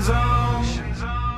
zone.